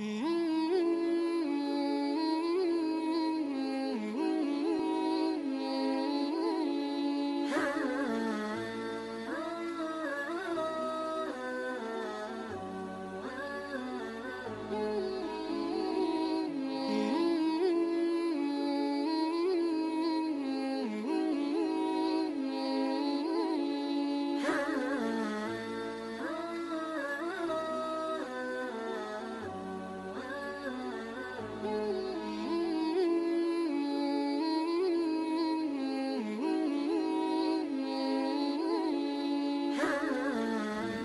Mm-hmm.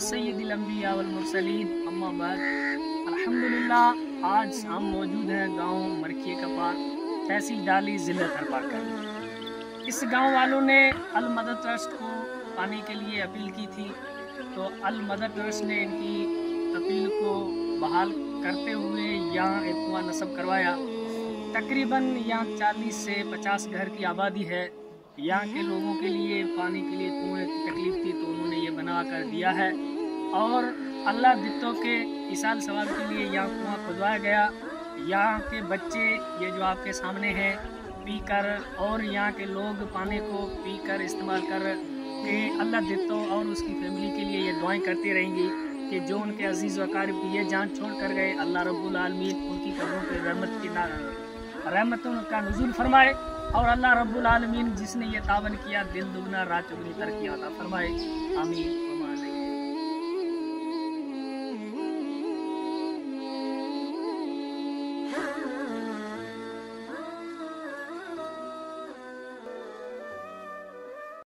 सय्यिदिल अंबिया वल मुरसलीन अम्मा बाद अल्हम्दुलिल्लाह आज हम मौजूद हैं गाँव मरखिए कपार तहसील डाली ज़िला थरपारकर इस गाँव वालों ने अल मदद ट्रस्ट को पानी के लिए अपील की थी। तो अल मदद ट्रस्ट ने इनकी अपील को बहाल करते हुए यहाँ एक कुआँ नस्ब करवाया। तकरीबन यहाँ 40 से 50 घर की आबादी है। यहाँ के लोगों के लिए, पानी के लिए कुएँ की तकलीफ़ थी तो उन्होंने ये बना कर दिया है। और अल्लाह दित्तों के इसाल सवाल के लिए यहाँ कुआँ खुदवाया गया। यहाँ के बच्चे, ये जो आपके सामने हैं, पीकर और यहाँ के लोग पानी को पीकर इस्तेमाल कर के अल्लाह दित्तों और उसकी फैमिली के लिए ये दुआएँ करती रहेंगी कि जो उनके अज़ीज़ वकारब ये जान छोड़ कर गए, अल्लाह रब्बुल आलमीन उनकी कब्रों पर रहमत की ना रहमतों का नजूल फरमाए। और अल्लाह रब्बुल आलमीन जिसने ये तावन किया, दिल दुगना, रात चुगनी तरक्की अता फरमाए। आमीन।